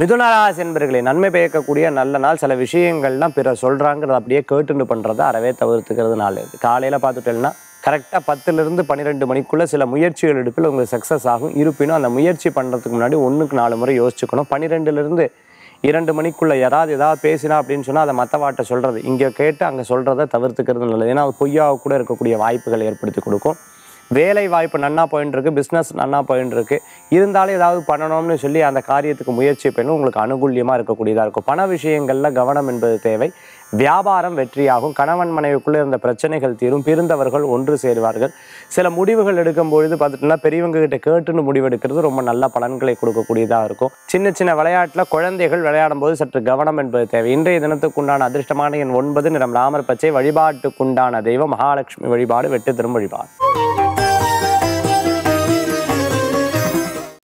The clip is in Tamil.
மிதுனராசி என்பர்களை நன்மை பயக்கக்கூடிய நல்ல நாள். சில விஷயங்கள்லாம் பிறர் சொல்கிறாங்கிறத அப்படியே கேட்டுன்னு பண்ணுறதை அறவே தவிர்த்துக்கிறது நல்லது காலையில் பார்த்துட்டேன்னா கரெக்டாக பத்துலேருந்து பன்னிரெண்டு மணிக்குள்ளே சில முயற்சிகள் எடுப்பில் உங்களுக்கு சக்ஸஸ் ஆகும். இருப்பினும் அந்த முயற்சி பண்ணுறதுக்கு முன்னாடி ஒன்றுக்கு நாலு முறை யோசிச்சுக்கணும். பன்னிரெண்டுலேருந்து இரண்டு மணிக்குள்ளே யாராவது ஏதாவது பேசினா அப்படின்னு சொன்னால் அதை மற்றவாட்ட சொல்கிறது இங்கே கேட்டு அங்கே சொல்கிறத தவிர்த்துக்கிறது நல்லது ஏன்னா அது பொய்யாக கூட இருக்கக்கூடிய வாய்ப்புகளை ஏற்படுத்தி கொடுக்கும். வேலை வாய்ப்பு நன்னா போயின்னு இருக்கு பிஸ்னஸ் நன்னா போயின்னு இருக்கு இருந்தாலும் ஏதாவது பண்ணணும்னு சொல்லி அந்த காரியத்துக்கு முயற்சி பண்ணி உங்களுக்கு அனுகூல்யமாக இருக்கக்கூடியதாக இருக்கும். பண விஷயங்களில் கவனம் என்பது தேவை. வியாபாரம் வெற்றியாகும். கணவன் மனைவிக்குள்ளே இருந்த பிரச்சனைகள் தீரும். பிரிந்தவர்கள் ஒன்று சேருவார்கள். சில முடிவுகள் எடுக்கும் பொழுது பார்த்துட்டோம்னா பெரியவங்க கிட்ட கேட்டுன்னு முடிவெடுக்கிறது ரொம்ப நல்ல பலன்களை கொடுக்கக்கூடியதாக இருக்கும். சின்ன சின்ன விளையாட்டில் குழந்தைகள் விளையாடும் போது சற்று கவனம் என்பது தேவை. இன்றைய தினத்துக்குண்டான அதிர்ஷ்டமான என் ஒன்பது நிறம் ராமர் பச்சை வழிபாட்டுக்குண்டான தெய்வம் மகாலட்சுமி வழிபாடு வெட்டு திரும்ப வழிபாடு.